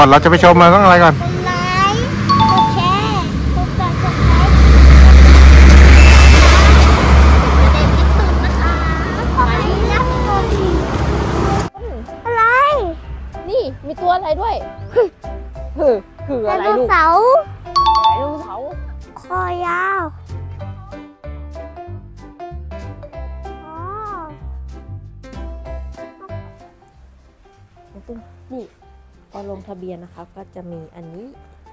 ก่อนเราจะไปชมเราต้องอะไรก่อนกดไลค์กดแชร์กดติดตามประเด็นที่สุดนะคะขอให้รับชมอะไรนี่มีตัวอะไรด้วยคือคือไดอะไรโนลูกเสาร์ไดโนเสาร์คอยาวอ๋อน้องตุ้มนี่ พอลงทะเบียนนะคะก็จะมีอันนี้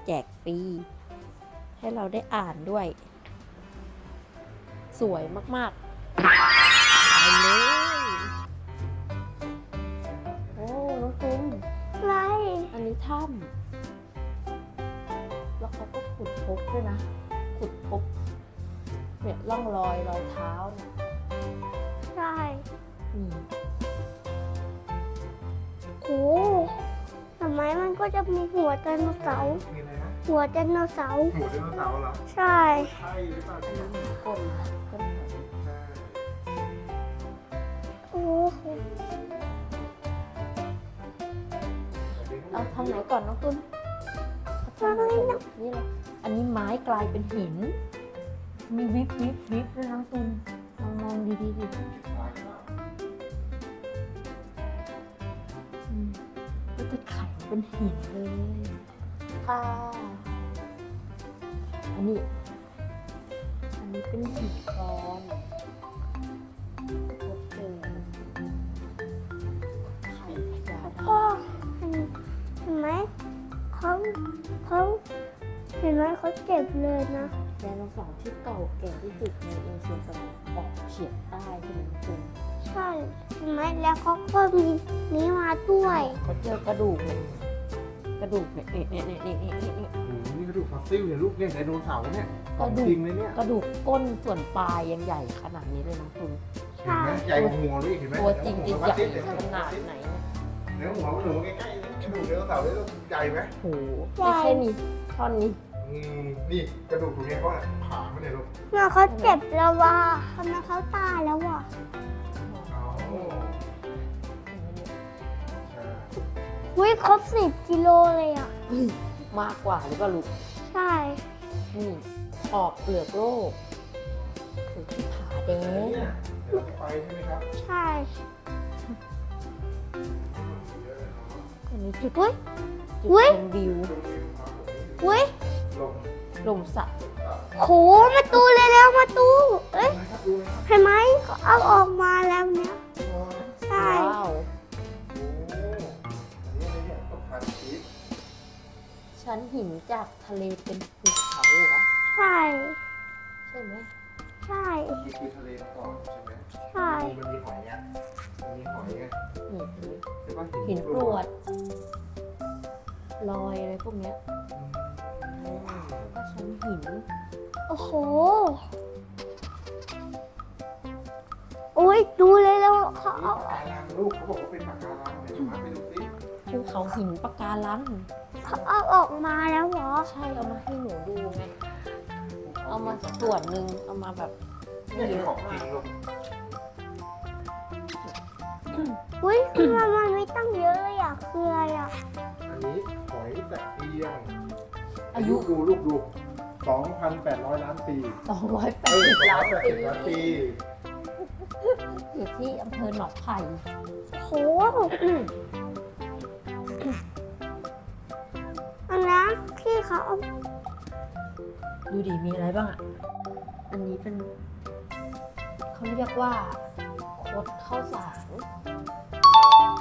แจกฟรีให้เราได้อ่านด้วย สวยมากๆ ก็จะมีหัวไดโนเสาร์ มีอะไรนะหัวไดโนเสาร์หมูไดโนเสาร์เหรอ ใช่ ใช่หรือเปล่าอันนี้มีก้นก้นหอยโอ้โหเอาทางไหนก่อนน้องตุ้นเอาทางไหนก่อนนี่เลยอันนี้ไม้กลายเป็นหิน มีวิบวิบวิบด้วยน้องตุ้นมองมองดีดีๆดิ เป็นหินเลยค่ะอันนี้ อันนี้เป็นหินคลอนพบเจอไข่พญานาก็เห็นเห็นไหมเขาเขาเห็นไหมเขาเจ็บเลยนะไดโนเสาร์ที่เก่าแก่ที่สุดในเอเชียตะวันออกเฉียงใต้ใช่ไหมคุณ ใช่เห็นไหมแล้วเขาก็มีนี้มาด้วย เขาเจอกระดูกเลยกระดูกเนี่ยเนี่ยเนี่ยเนี่ยเนี่ยเนี่ยเนี่ย โอ้โหนี่กระดูกฟอสซิลเนี่ยลูกเนี่ยไดโนเสาร์เนี่ยขกองระดูก จริงเลยเนี่ยกระดูกก้นส่วนปลายยังใหญ่ขนาดนี้เลยนะคุณใช่เห็นไหมใหญ่กว่าหัวด้วยเห็นไหมตัวจริงจะใหญ่เดี๋ยวขนาดไหนเนี่ยเนื้อหัวมันหนูใกล้ๆนะกระดูกไดโนเสาร์เนี่ยใหญ่ไหมโหไม่ใช่นี่ท่อนนี้ อืมนี่กระดูกตรงเนี้ยเขาอะผ่ามาเนี่ยลูกเมื่อเขาเจ็บแล้วว่ะทำไมเขาตายแล้วว่ะ วิครบสิบกิโลเลยอะ มากกว่าหรือเปล่าลูกใช่ นี่ขอบเปลือกโลกคือผาแดงเนี่ยเดี๋ยวเราไปใช่ไหมครับใช่อันนี้จุดอุ้ยจุดอุ๊ยชมวิวตรงนี้ครับผมอุ้ยลงลมสักโหมาตูเลยแล้วมาตูเอ้ยนะครับดูนะครับเห็นไหมเขาเอาออกมาแล้วเนี่ยใช่ ชั้นหินจากทะเลเป็นภูเขาเหรอ ใช่ ใช่ไหม ใช่ นี่คือทะเลมาก่อนใช่ไหมใช่ มันมีหอยไงมันมีหอยไงนี่ใช่ปะหินกรวด ลอยอะไรพวกเนี้ยอืมแล้วก็ชั้นหิน โอ้โหอุ้ยดูเลยแล้วเขานี่เอาปะการังลูกเขาบอกว่าเป็นปะการังเดี๋ยวมาไปดูสิภูเขาหินปะการัง เขาเอาออกมาแล้วเหรอ ใช่เอามาให้หนูดูไง เอามาส่วนหนึ่งเอามาแบบไม่นี่เยคืออะของจริงลูกอุ้ยทำไมมันไม่ตั้งเยอะเลยอะคืออะไรอะ อันนี้หอยตะเกียง อายุดูลูกดู2,800 ล้านปีสองร้อยแปเอดอสิบล้านปี280ล้านปีอยู่ที่อำเภอหนองไผ่โห ที่เขาเอาดูดิมีอะไรบ้างอะ อันนี้เป็น เขาเรียกว่าคดข้าวสาร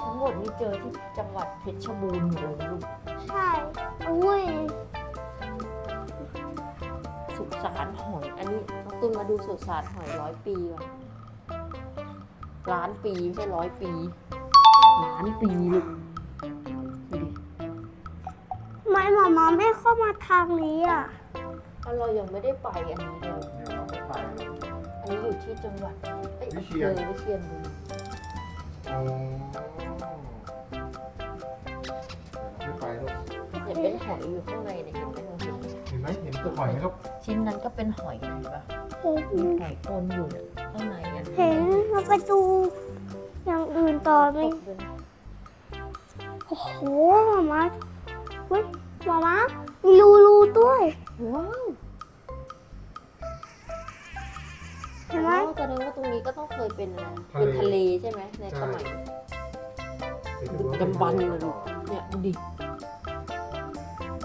ทั้งหมดนี่เจอที่จังหวัดเพชรบูรณ์หมดเลยนะลูกใช่อุ้ยสุสานหอย อันนี้น้องตุ้นมาดูสุสานหอยร้อยปีก่อนล้านปีไม่ใช่ร้อยปีล้านปีลูก มาไม่เข้ามาทางนี้อะเพราะเรายังไม่ได้ไปอันนี้เลยเดี๋ยวเราไปไปอันนี้อยู่ที่จังหวัดเอ้ยวิอำเชีเภยรอวิเชียรบุรีอ๋อไม่ไปลูกเนี่ยเป็นหอยอยู่ข้างในเนี่ยเห็นไหมเราเห็นไหมเห็นไหมเห็นตัวหอยไหมลูกชิ้นนั้นก็เป็นหอยนะเห็นปะเห็นมีหอยปนอยู่เนี่ยข้างในอะเห็นเราไปดูอย่างอื่นต่อไหมตกด้วยนะโอ้โหมามาเฮ้ยมามา มีรูรูด้วย ว้าวเห็นไหมอ๋อแสดงว่าตรงนี้ก็ต้องเคยเป็นอะไรเป็นทะเลใช่ไหมในสมัยดึกดำบรรพ์เลยลูกเนี่ยดูดิ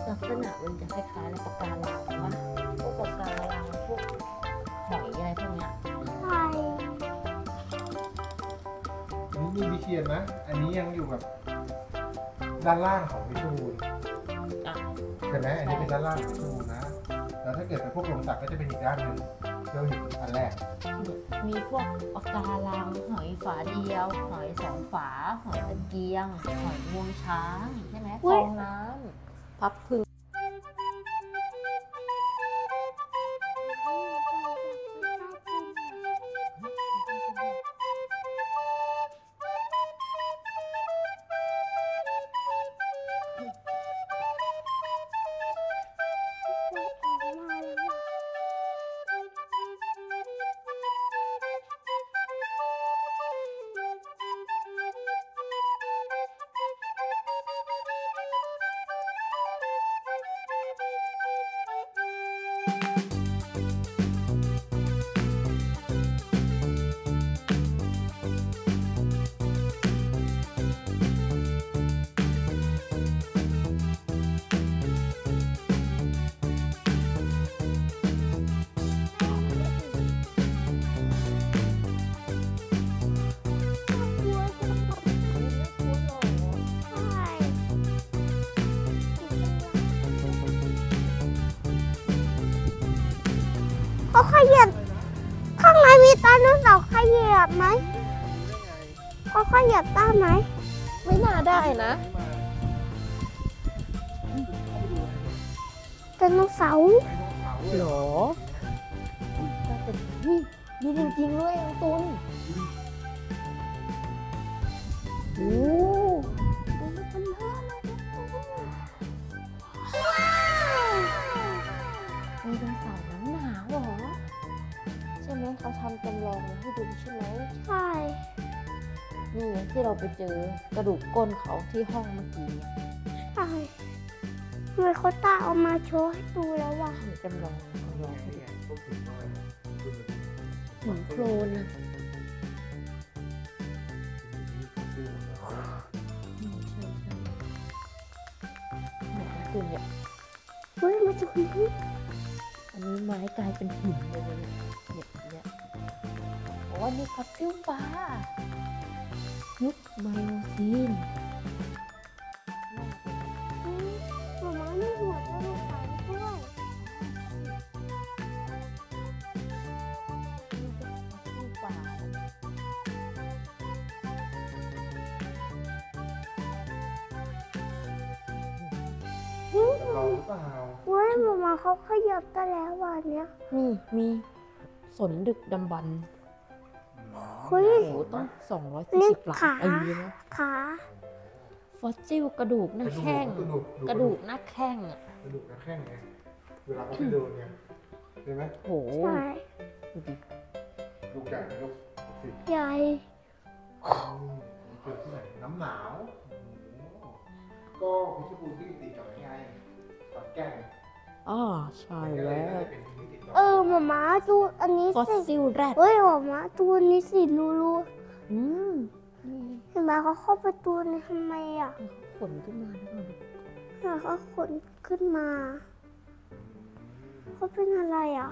ลักษณะมันจะคล้ายๆในปะการังว่าพวกปะการังพวกหอยอะไรพวกเนี้ยใช่นี่มีวิเชียนนะ อันนี้ยังอยู่แบบด้านล่างของวิทูลอะ ใช่ไหมอันนี้เป็นด้านล่างของวิทูลนะ แล้วถ้าเกิดเป็นพวกลมสักก็จะเป็นอีกด้านหนึ่งที่เราเห็นอันแรก มีพวกปะการังหอยฝาเดียว หอยสองฝา หอยตะเกียง หอยงวงช้างใช่ไหมฟองน้ำพับพึ่ง เขาขยับข้างในมีไดโนเสาร์ขยับไหมเขาขยับได้ไหมไม่น่าได้นะไดโนเสาร์หรอน่าจะนี่มีจริงๆด้วยอังตุนโอ้ เขาทำจำลองมาให้ดูใช่ไหมใช่ นี่ไงที่เราไปเจอกระดูกก้นเขาที่ห้องเมื่อกี้เนี่ยใช่ทำไมเขาตาเอามาโชว์ให้ดูแล้ววะนี่จำลองจำลองให้ดูพวกถึงว่าหินโคลนนะอืมใช่ใช่เนี่ยคือเนี่ยเฮ้ยมาดูนี่อันนี้ไม้กลายเป็นหินเลยเนี่ยเนี่ยเนี่ย โอ้อันนี่ฟอสซิลปลายุคไมโอซีนอืมหมามามีหัวไดโนเสาร์ด้วยฟอสซิลปลาเราหรือเปล่าเฮ้ยหมามาเขาขยับได้แล้ววันเนี้ย นี่มีสนดึกดำบรรพ์เฮ้ย โอ้โหต้องสองร้อยนี่สี่สิบหลักขาปีนะขาฟอสซิลกระดูกหน้าแข้งกระดูกกระดูกหน้าแข้งอะกระดูกหน้าแข้งไงเวลาเขาไปโดนไงใช่ไหมโหใช่ดูดิลูกใหญ่ลูกสิใหญ่อืมเกิดที่ไหนน้ำหนาวโอ้โหก็พิชิตบูรณ์ที่ติดกับไงขอนแก่น อ๋อใช่แล้วเป็นพื้นที่ติดต่อเออหมามาดูอันนี้ฟอสสิซิลแรดเฮ้ยหมามาดูอันนี้สิรูรูอืมนี่เห็นไหมเขาเข้าไปดูในทำไมอะเขาขนขึ้นมาแล้วก็แล้วเขาขนขึ้นมาเขาเป็นอะไรอะ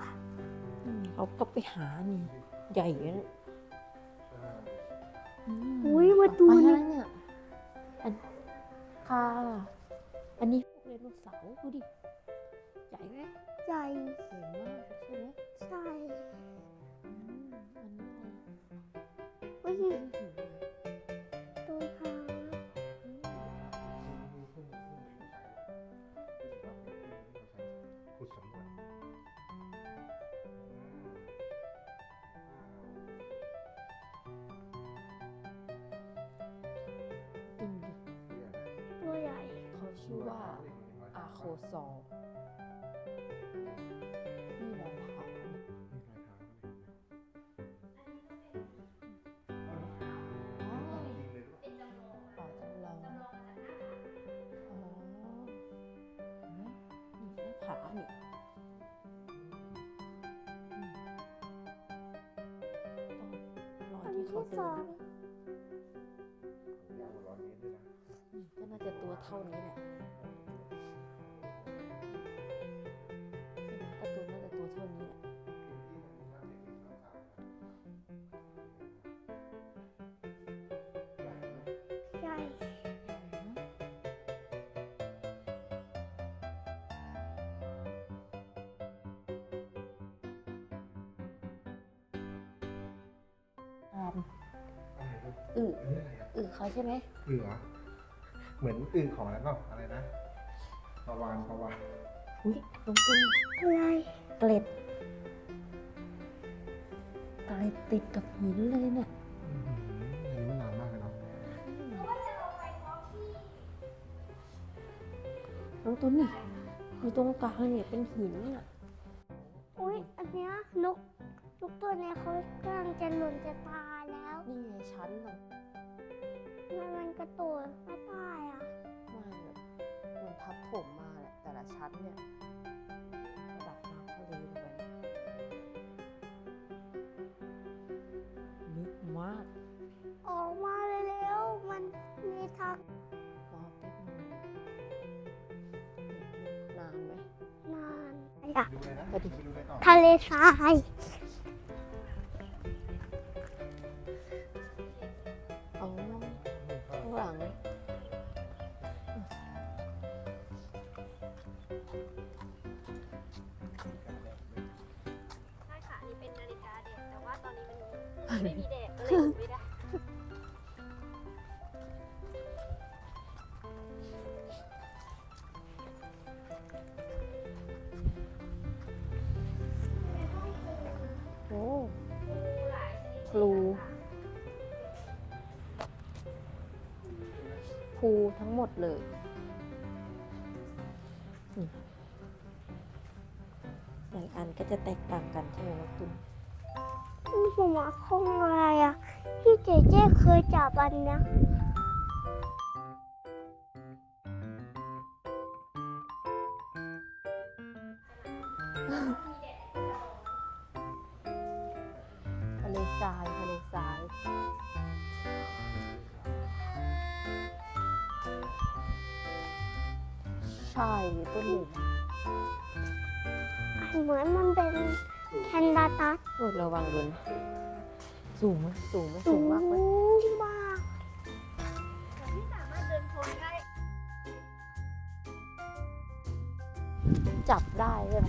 อืมเขาก็ไปหานี่ใหญ่เลยนะใช่มอุ้ยมาดูไปนี่แล้วเนี่ยอันค่ะอันนี้พวกไดโนเสาร์ดูดิใหญ่ ไหมใหญ่ใหญ่มากใช่ไหมใช่อืมอันนี้อะไรเฮ้ยเป็นหินตัวพาขุดสำรวจอืมดิตัวใหญ่ เขาชื่อว่าอาโคซอล นี่อืมต้องรออันที่ที่เขาสเดิอนงยาวกว่าร้อยเมตรด้วยนะอืมก็น่าจะตัวเท่านี้แหละใอึอันนี้อะไรอะอึเขาใช่ไหมอึเหรอเหมือนอึของอะไรก็อะไรนะปลาวานปลาวานอุ้ยน้องตุ้นอะไรเกล็ดเกล็ดติดกับหินเลยเนี่ยอืมอันนี้มันนานมากเลยเนาะน้องตุ้นนี่อยู่ตรงกลางเนี่ยเป็นหินอะอุ้ยอันเนี้ยนกนกตัวเนี้ยเขากำลังจะหล่นจะตายแล้ว นี่ไงชั้นมันมันมันกระโดดไม่ได้อะมาแบบมันทับถมมาแหละแต่ละชั้นเนี่ยระดับน้ำทะเลลงไปลึกมาก ออกมาเร็วๆมันมีทางรอแป๊บนึงนานไหมนานอยากดูเลยนะไปดิไปดูเลยต่อทะเลทราย ไม่มีเด็กก็เลยไม่ได้โอ้พลูภูทั้งหมดเลยอืมหลายอันก็จะแตกต่างกันใช่ไหมน้องตุ้ นนี่ผมว่าคงอะไรอะพี่เจเจเคยจับอันเนี้ย สูงไหมสูงไหมสูสูงงมากไหมมากที่สามารถเดินพ้นได้ จับได้ใช่ไหม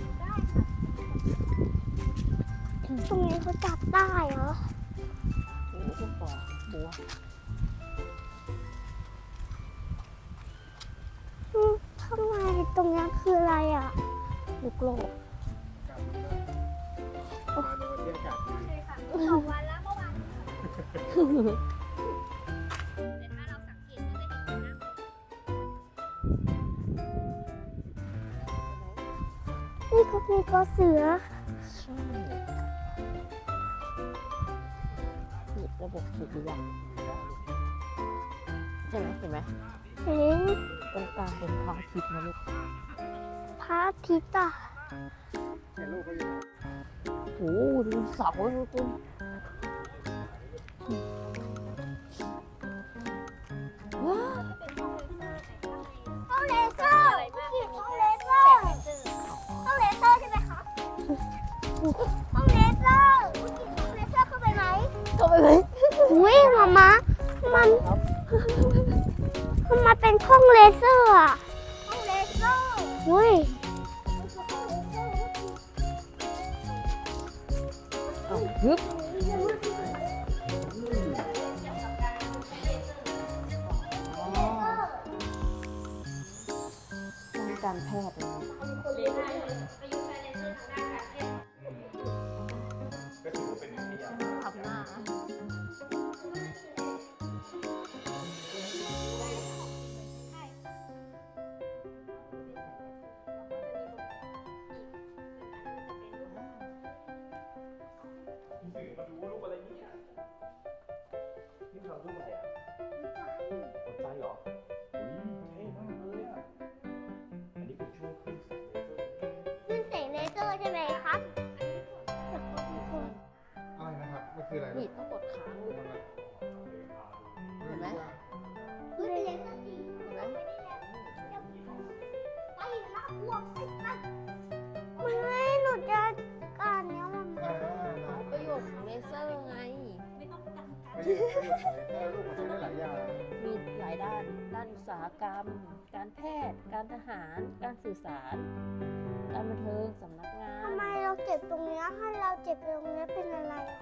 ตรงนี้เขาจับได้เหรอนี่ก็ปอบัวอืมข้างในตรงนี้คืออะไรอะลูกโลกมาในวันที่อากาศดีใช่ค่ะสองวันแล้วเมื่อวา นี่ก็มีก็เสือ ใช่นี่ระบบสุริยันใช่ไหมเห็นไหมเห็นตรงกลางเป็นพระอาทิตย์นะลูกพระอาทิตย์อะโอ้โหดูเสาดูต้น ว้าวเป็นห้องเลเซอร์แต่ข้างในห้องเลเซอร์ห้องเลเซอร์ห้องเลเซอร์ใช่ไหมคะห้องเลเซอร์เมื่อกี้ห้องเลเซอร์เข้าไปไหมเข้าไปเลยอุ้ยมามามันมันมาเป็นห้องเลเซอร์อะห้องเลเซอร์อุ้ยเอาฮึบ ลูกมันใช้ได้หลายอย่าง มีหลายด้าน ด้านอุตสาหกรรม การแพทย์ การทหาร การสื่อสาร การบันเทิงสำนักงานทำไมเราเจ็บตรงเนี้ยถ้าเราเจ็บตรงเนี้ยเป็นอะไรอะ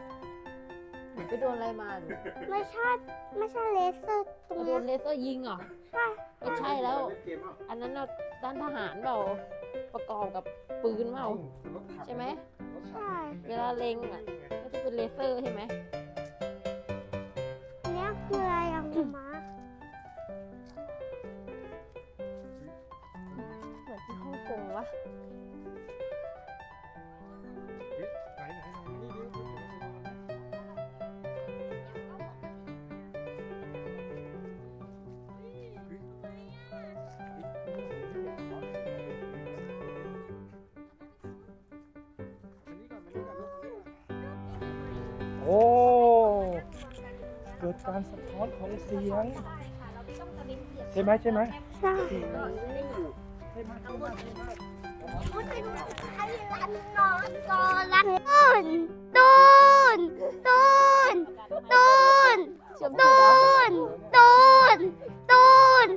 หนูไปโดนอะไรมาหนูไม่ใช่ไม่ใช่เลเซอร์ตรงโดเนี้ยนเลเซอร์ยิงเหรอ ใช่ไม่ใช่แล้ว เล่นเกมเปล่าอันนั้นน่ะด้านทหารเปล่า ประกอบกับปืนเปล่า รถถังใช่ไหม รถถังใช่ เวลาเล็งอะก็จะเป็นเลเซอร์ใช่ไหมอันเนี้ย คืออะไรอะหมาม้าเหมือนที่ฮ่องกงวะ กิดการสะท้อนของเสียง ใช่ไหมใช่ไหมใช่ใช่ไหมใช่ไหมใช่ไหมใครรันนอนกอรันตูนตูนตูนตูนเชื่อมตูถูกแล้วนตูนตูน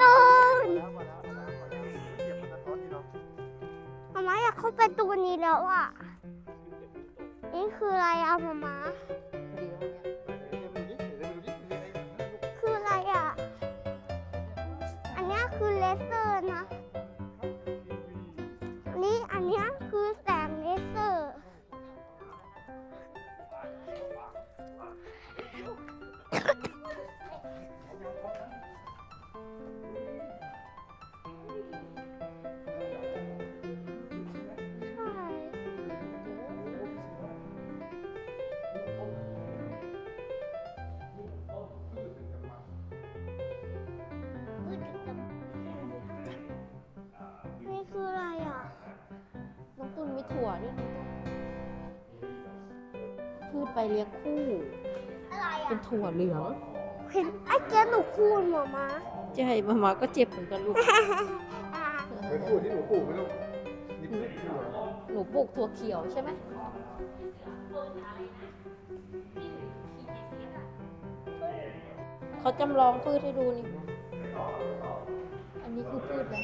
ตูนแล้วมาแล้วมาแล้วมาแล้วเสียงมันสะท้อนที่เรามาม่าอยากเข้าไปตูนนี้แล้วอะ นี่คืออะไรอะมาม่า เซอร์นะอันนี้อันนี้คือแสงเลเซอร์ ตุนมีถั่วด้วยนะพืชใบเลี้ยงคู่ อะไรเป็นถั่วเหลืองเห็นไอ้เจ๊หนูคูณหมอมาใช่มามาก็เจ็บเหมือนกันลูก อ่าไปพูดที่หนูปลูกไหมลูกนี่ปลูกที่หนูหนูปลูกถั่วเขียวใช่ไหมเขาจำลองพืชให้ดูนี่ อันนี้คือพืชนะ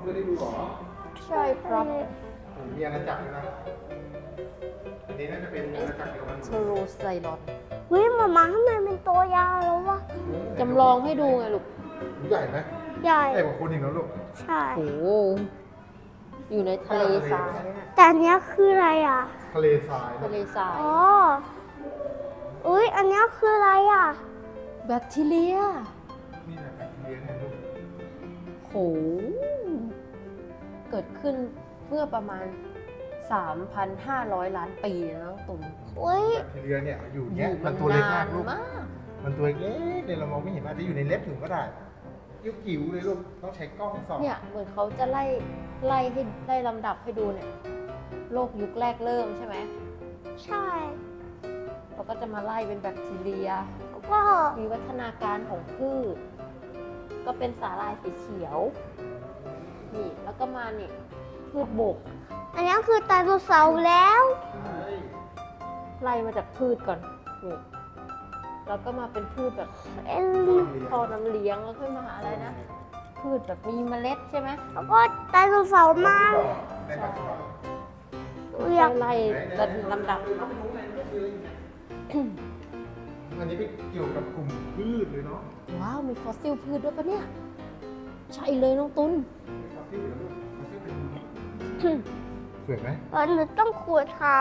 เพื่อได้ดูเหรอ ใช่ครับ มีอาณาจักรด้วยนะ อันนี้น่าจะเป็นอาณาจักรเดียวกันเชโรไซรอนเฮ้ยหมอมาทำไมเป็นตัวยาวแล้ววะจำลองให้ดูไงลูกใหญ่ไหมใหญ่ใหญ่กว่าคนอีกแล้วลูก ใช่โอ้โหอยู่ในทะเลทรายนะแต่อันเนี้ยคืออะไรอะทะเลทรายทะเลทรายอ๋ออุ้ยอันเนี้ยคืออะไรอะแบคทีเรียนี่แหละแบคทีเรียเนี่ยลูก โหเกิดขึ้น เมื่อประมาณ 3,500 ล้านปีนะน้องตุ่มอุ้ยแบคทีเรียเนี่ยอยู่เนี้ยมันตัวเล็กมากลูกมากมันตัวเล็กเนี่ยเรามองไม่เห็นอาจจะอยู่ในเล็บหนูก็ได้ยิ้วจิ๋วเลยลูกต้องใช้กล้องส่องเนี่ยเหมือนเขาจะไล่ไล่ให้ไล่ลำดับให้ดูเนี่ยโลกยุคแรกเริ่มใช่ไหมใช่เราก็จะมาไล่เป็นแบคทีเรียแล้วก็มีวัฒนาการของพืช ก็เป็นสาหร่ายสีเขียวนี่แล้วก็มานี่ พืชบก อันเนี้ยคือไดโนเสาร์แล้ว ไล่มาจากพืชก่อนนี่แล้วก็มาเป็นพืชแบบเอ็นพอน้ำเลี้ยงแล้วค่อยมาหาอะไรนะ พืชแบบมีเมล็ดใช่ไหมแล้วก็ไดโนเสาร์มาในปัจจุบันเรียกไล่ลำดับอันนี้เป็นเกี่ยวกับกลุ่มพืชเลยเนาะ ว้าว มีฟอสซิลพืชด้วยปะเนี่ย ใช่เลยน้องตุนฟอสซิล สวยไหมตอนหนูต้องขวดทา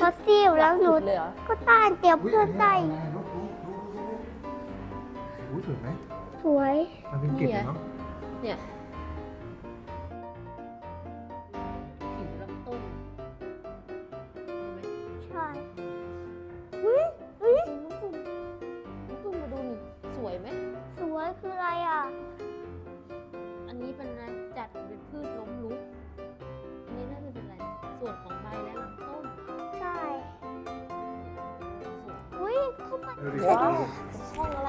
ฟอสซิลแล้วหนูเลยเหรอก็ต้านเตรียมเพื่อนได้ลูกลูกลูกลูกลูกสวยไหมสวยมันเป็นเกล็ดเนาะเนี่ยผิวลำต้นเห็นไหมใช่เฮ้ยเฮ้ยน้องตุนน้องตุนมาดูนี่สวยไหมสวยคืออะไรอะ อันนี้เป็นอะไรจัดเป็นพืชล้ม เข้าไปดูดิว้าวห้องอะไร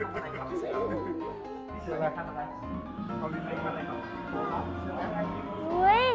นี่คืออะไรทำอะไรเขาลิ้นเล็กอะไรเนาะ เฮ้ย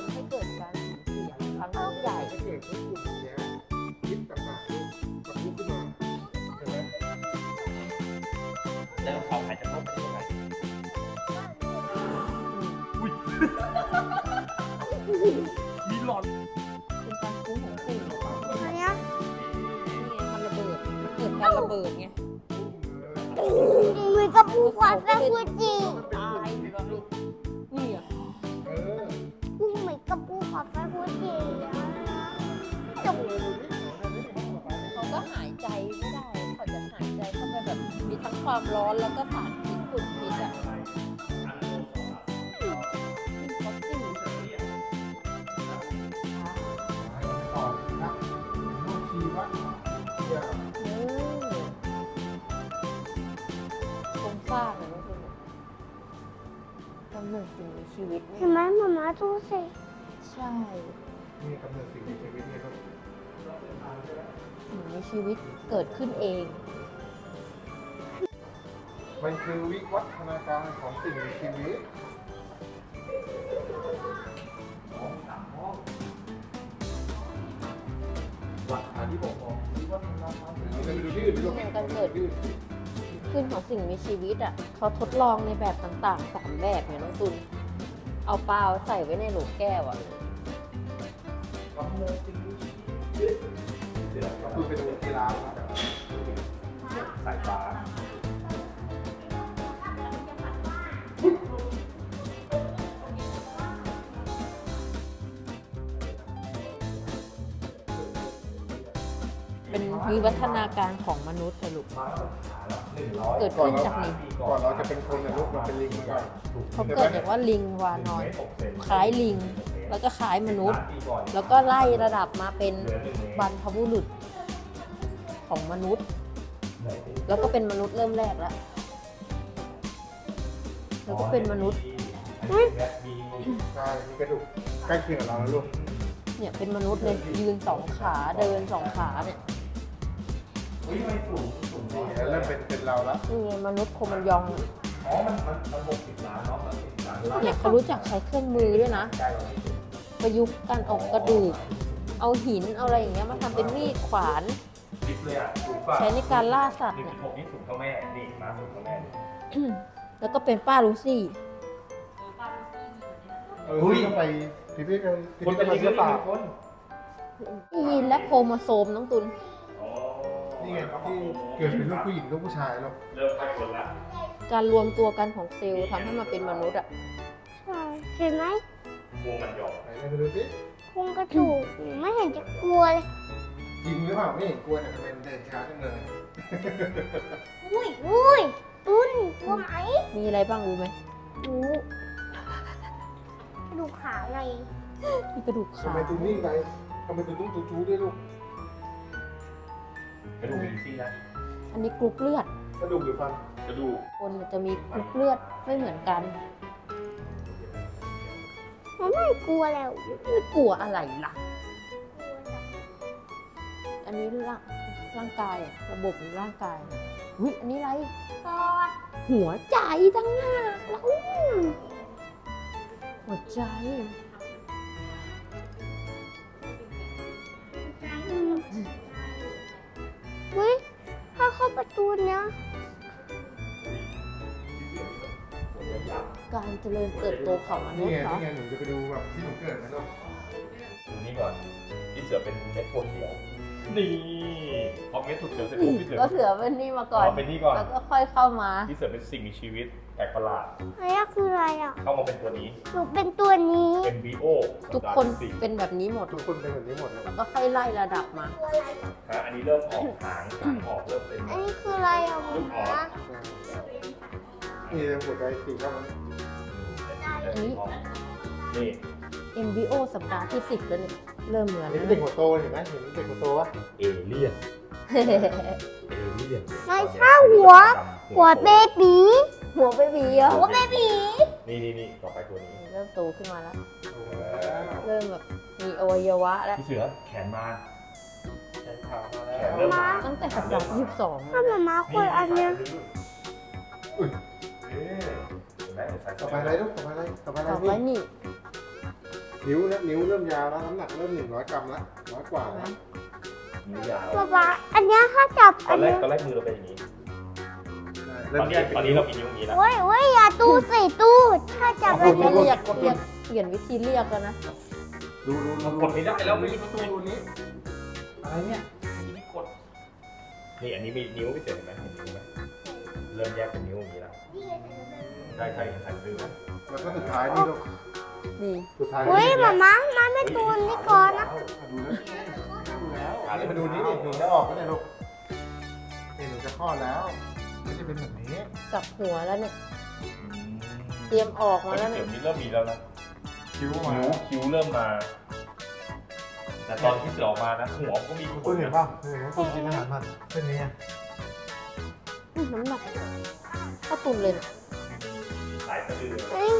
ำให้เกิดการสูญเสียครั้งยิ่งใหญ่ ถ้าเกิดพวกกลุ่มเนี้ยคิดต่างๆลูกปะทุขึ้นมาใช่ไหมแล้วเขาหายจากโลกได้ยังไงมีหลอดเป็นการคุ้มของสิ่งนี่อันเนี้ยไงมันระเบิดมันเกิดการระเบิดไงเหมือนกับภูเขาไฟฟูจิตายอ โครงสร้างอะนะคุณกำเนิดสิ่งมีชีวิตเห็นไหมมามาดูสิใช่นี่กำเนิดสิ่งมีชีวิตเนี่ยครับสิ่งมีชีวิตเกิดขึ้นเอง มันคือวิวัฒนาการของสิ่งมีชีวิตหลักฐานที่บอกบอกวิวัฒนาการเราไปดูที่อื่นดิลูกมันก็เกิด ขึ้นของสิ่งมีชีวิตอะเขาทดลองในแบบต่างๆสามแบบเนี่ยน้องตุนเอาเปล่าใส่ไว้ในโหลแก้วอะคือไปดูกีฬาสายฟ้าเป็นวิวัฒนาการของมนุษย์อะลูก เกิดขึ้นจากลิงก่อนเราจะเป็นคนเนี่ยลูกเราเป็นลิงมาก่อนเขาเกิดจากว่าลิงวานอนคล้ายลิง แล้วก็คล้ายมนุษย์ แล้วก็ไล่ระดับมาเป็นบรรพบุรุษของมนุษย์ แล้วก็เป็นมนุษย์เริ่มแรกแล้วแล้วก็เป็นมนุษย์ใช่มีกระดูกใกล้เคียงกับเราแล้วลูกเนี่ยเป็นมนุษย์เลยยืนสองขาเดินสองขาเนี่ย นี่แล้วเริ่มเป็นเป็นเราแล้วนี่ไงมนุษย์โคมันยอง อ๋อ มันมันมันหกสิบล้านเนาะมันสิบล้านเนี่ยเขารู้จักใช้เครื่องมือด้วยนะประยุกต์การออกกระดูก เอาหินเอาอะไรอย่างเงี้ยมาทำเป็นมีดขวานลิฟเลยอะถูกป่ะใช้ในการล่าสัตว์หนึ่งเนี่ย หกนี่สูงเท่าแม่ นี่มาสูงเท่าแม่แล้วก็เป็นป้าลูซี่ เออที่ต้องไปพิพิธภัณฑ์พิคนพิธเป็นภัลิณงฑ์ก็ศาสตมีร์คนยีนและโครโมโซมน้องตุนอ๋อ นี่ไงที่เกิดเป็นลูกผู้หญิงลูกผู้ชายลูกเริ่มไปคนละการรวมตัวกันของเซลล์ทำให้มันเป็นมนุษย์อะใช่เห็นไหมวงมันหยอกไหนไปดูสิโครงกระดูกไม่เห็นจะกลัวเลยจริงหรือเปล่าไม่เห็นกลัวแต่ทำไมมันเดินช้าจังเลยอุ้ยอุ้ยตุ้นกลัวไหมมีอะไรบ้างรู้ไหมรู้กระดูกขาไงมีกระดูกทำขาไมตุ้นิ่งไปทำไมตุ้นต้องจูจูด้วยลูก กระดูกลิซี่นะอันนี้กรุ๊ปเลือดกระดูกหรือฟันกระดูกคนจะมีกรุ๊ปเลือดไม่เหมือนกัน มันไม่กลัวแล้ว ไม่กลัวอะไรล่ะ อันนี้ร่างร่างกายอะระบบในร่างกายอุ้ยอันนี้อะไร ปอดหัวใจตั้งหากแล้วหัวใจ ตัวเนี้ยการเจริญเติบโตของมนุนี่ษไงย์เหรอนี่ไงหนูจะไปดูแบบที่หนูเกิดนะลูก ดูนี่ก่อนพี่เสือเป็นเม็ดถั่วเขียว นี่พอเม็ดถั่วเขียวเสร็จปุ๊บพี่เสือก็เถือเป็นนี่มาก่อนอ๋อเป็นนี่ก่อนแล้วก็ค่อยเข้ามาพี่เสือเป็นสิ่งมีชีวิตแปลกประหลาดอันนี้คืออะไรอะเข้ามาเป็นตัวนี้หนูเป็นตัวนี้ MBO ทุกคนสี่เป็นแบบนี้หมดทุกคนเป็นแบบนี้หมดเลยแล้วก็ค่อยไล่ระดับมาฮะอันนี้เริ่มออกหางหางออกเริ่มเป็นอันนี้คืออะไรอะหลูมูกออนะสนี่หัวใจสีก็มันอันนี้นี่ MBO สัปดาห์ที่10แล้วเนี่ย เริ่มเหมือนนี่แล้วเป็นเด็กเนี่ยหัวโตเห็นไหมเห็นเด็กหัวโตวะเอเลี่ยนเอเลี่ยนไม่ใช่หัว หัวเบบีหัวเบบีเหรอหัวเบบีนี่นี่นี่ต่อไปตัวนี้ เริ่มโตขึ้นมาแล้วเออเริ่มแบบมีอวัยวะแล้วพี่เสือแขนมาแขนขาวมาแขแล้วนเริ่มมาตั้งแต่สัปดาห์ที่22ถ้ามามาคนอันเนี้ยอุ้ยเอ๊ะเห็นไหมเดี๋ยวใส่ต่อไปอะไรลูกต่อไปอะไรต่อไปอะไรต่อไปนี่ นี่นิ้วนะนิ้วเริ่มยาวแล้วน้ำหนักเริ่มหนึ่งร้อยกรัมแล้วร้อยกว่าใช่ไหมแล้วนิ้วยาวป๊าป๊าอันเนี้ยถ้าจับตอัอนนแรกเนี้ยตอนแรกมือเราเป็นอย่างนี้เริ่ตอมนแยนี้กเป็ตอนนี้เรามีนิ้วอย่างนี้แล้วเว้ยเว้ยอย่าตู้สิตู้ถ้าจับอันเขาเนี้ยเรียกเรียกเปลี่ยนวิธีเรียกแล้วนะ ดูดูดูกดไม่ได้แล้วไม่มีประตูดูนี้อะไรเนี่ยกดนี่อันนี้มีนิ้วพี่เสือเห็นไหมเห็นนิ้วไหมเริ่มแยกเป็นนิ้วอย่างนี้แล้วใช่ใช่เห็นใส่มือไหมแล้วก็สุดท้ายนี่ลูก นี่สุดท้ายเฮ้ยมามามาไม่ตูนนี่ก่อนนะดูแล้วดูแล้วอะนี่มาดูนี้นี่หนูจะออกแล้วเนี่ยลูกนี่หนูจะคลอดแล้วไม่จะเป็นแบบนี้กลับหัวแล้วเนี่ยเตรียมออกมาแล้แล้ววเสีเนี่ยยงนี้เริ่มมีแล้วนะคิ้วมาคิ้วคิ้วเริ่มมาแต่ตอนที่เสือออกมานะหัวมันก็มีขคุณนเห็นนะป่ะเห็นไหมคุณกินอาหารมันเป็นไงอื้อน้ำหนักก็ตุนเลยนะสายสะดือเฮ้ย